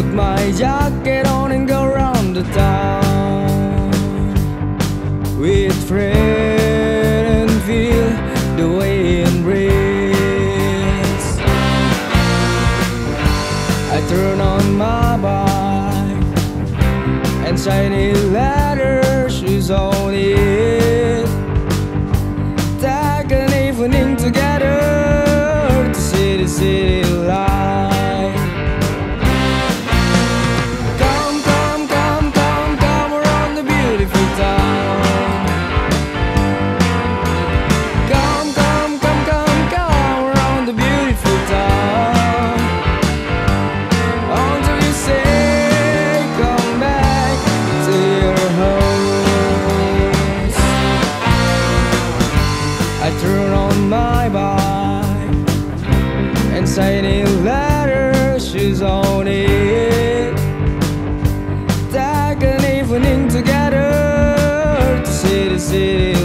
Put my jacket on and go round the town with friend and feel the wind breeze. I turn on my bike and shiny leather shoes on signing letters, she's on it. Take an evening together city, city.